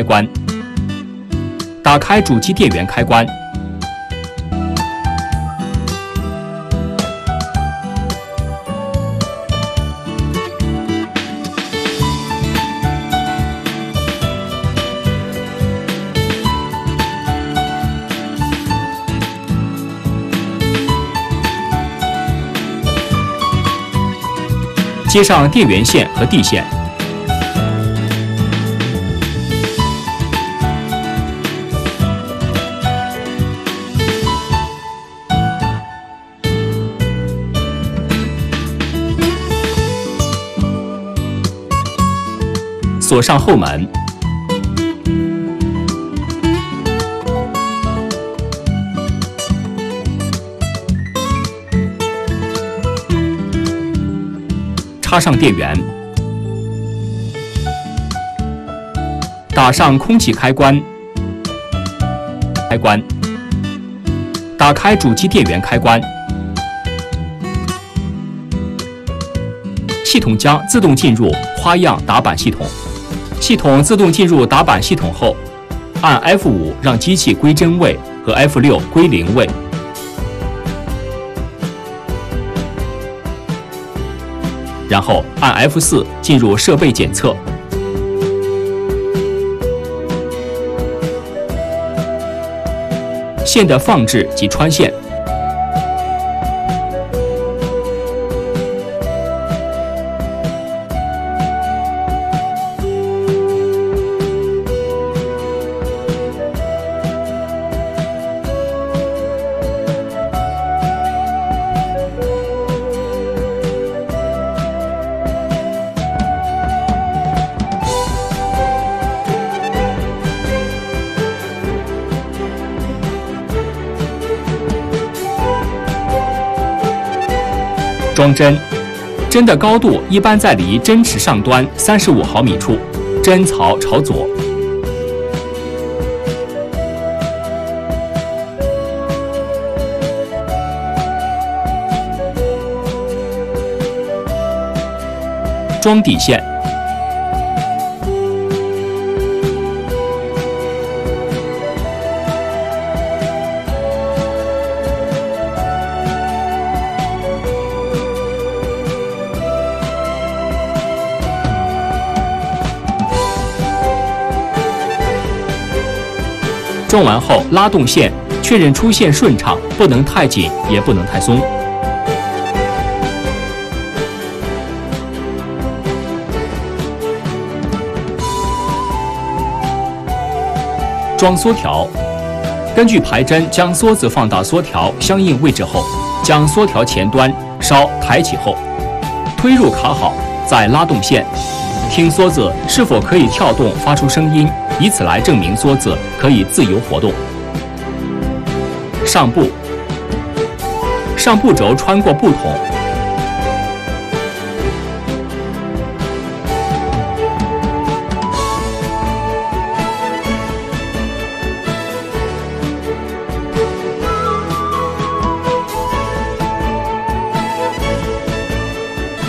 开关，打开主机电源开关，接上电源线和地线。锁上后门，插上电源，打上空气开关，开关，打开主机电源开关，系统将自动进入花样打板系统。系统自动进入打板系统后，按 F5 让机器归真位和 F6 归零位，然后按 F4 进入设备检测，线的放置及穿线。装针，针的高度一般在离针池上端三十五毫米处，针槽朝左。装底线。装完后拉动线，确认出线顺畅，不能太紧，也不能太松。装缩条，根据排针将梭子放到缩条相应位置后，将缩条前端稍抬起后，推入卡好，再拉动线，听梭子是否可以跳动发出声音。以此来证明梭子可以自由活动。上布，上布轴穿过布筒，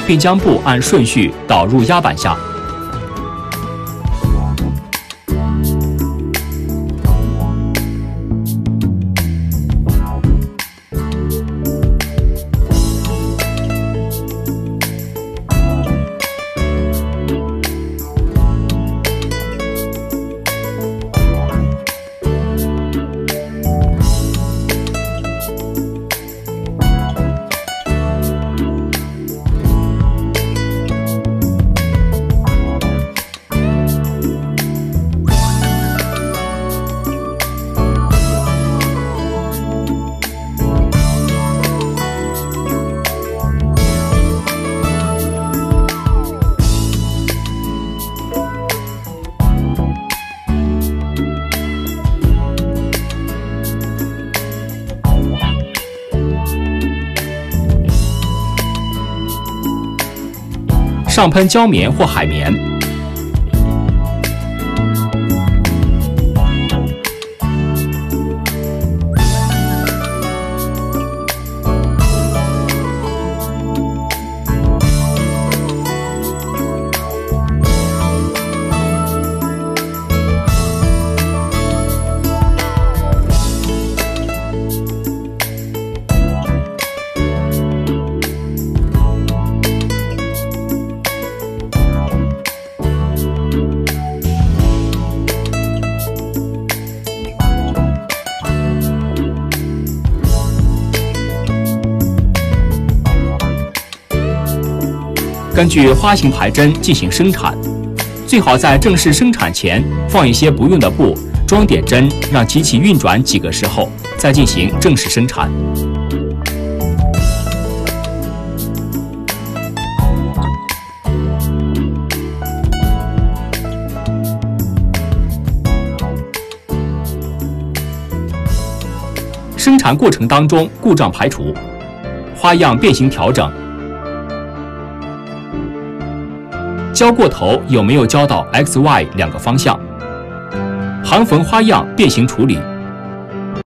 并将布按顺序导入压板下。上喷胶棉或海绵。根据花型排针进行生产，最好在正式生产前放一些不用的布，装点针，让机器运转几个时候再进行正式生产。生产过程当中故障排除，花样变形调整，交过头有没有交到 X、Y 两个方向？行缝花样变形处理。